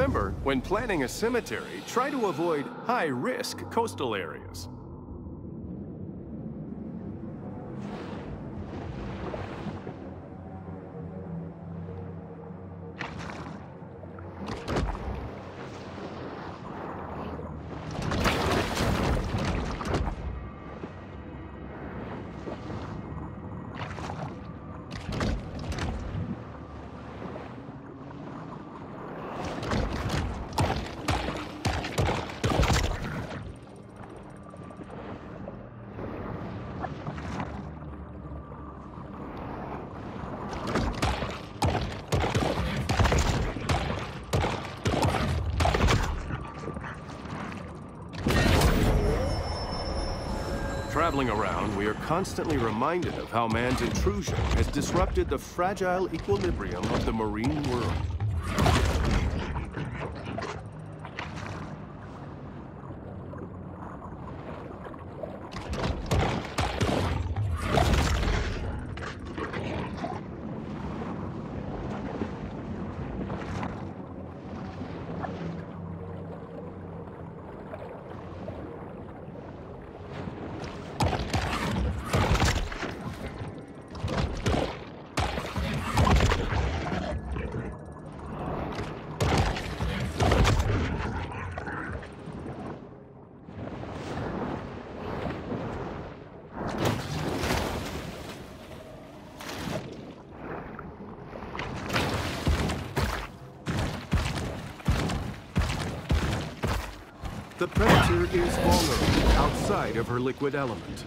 Remember, when planning a cemetery, try to avoid high-risk coastal areas. Traveling around, we are constantly reminded of how man's intrusion has disrupted the fragile equilibrium of the marine world. The Predator is vulnerable outside of her liquid element.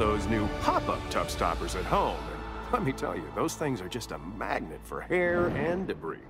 Those new pop-up tub stoppers at home, and let me tell you, those things are just a magnet for hair and debris.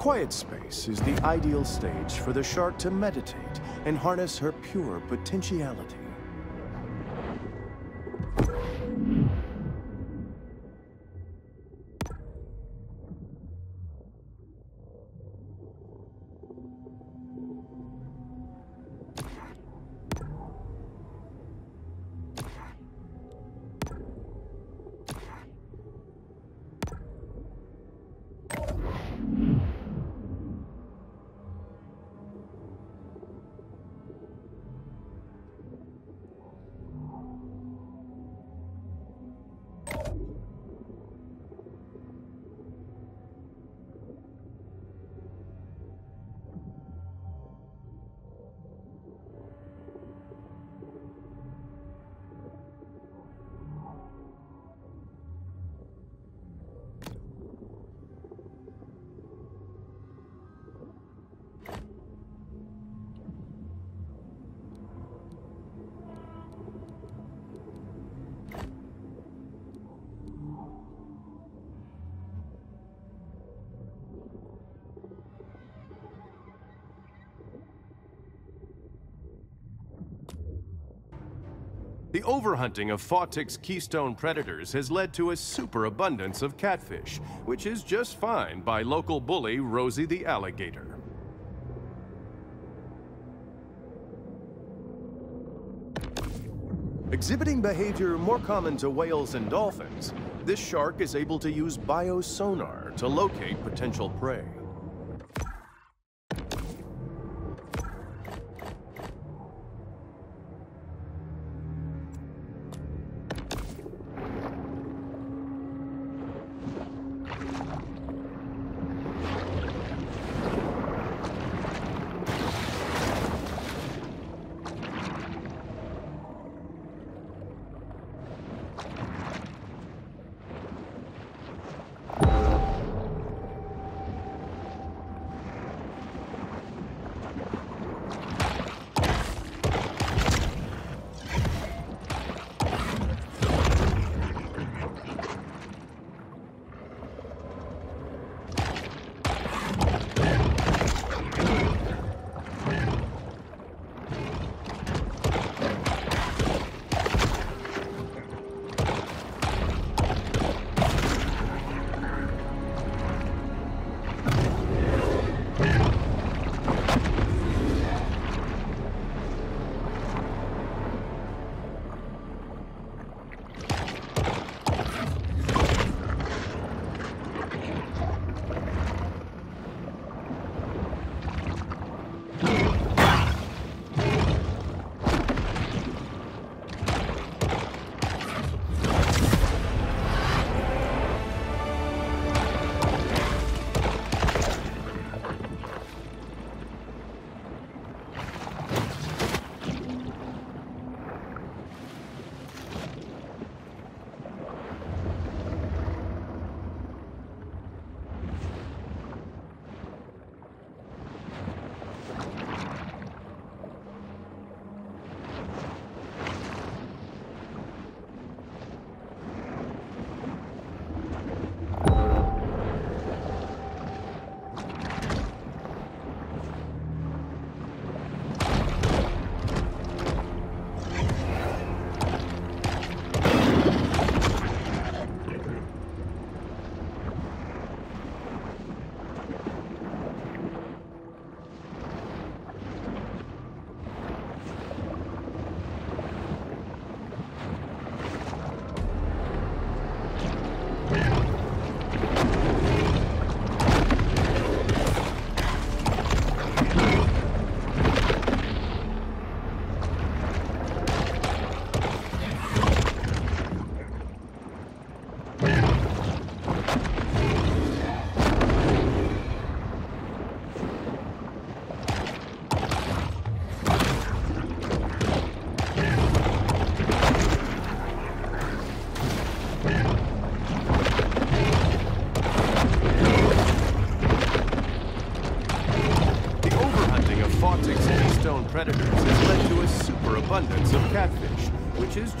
quiet space is the ideal stage for the shark to meditate and harness her pure potentiality. The overhunting of Fawtick's keystone predators has led to a superabundance of catfish, which is just fine by local bully Rosie the alligator. Exhibiting behavior more common to whales and dolphins, this shark is able to use biosonar to locate potential prey.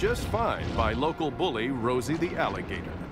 Just fine by local bully Rosie the alligator.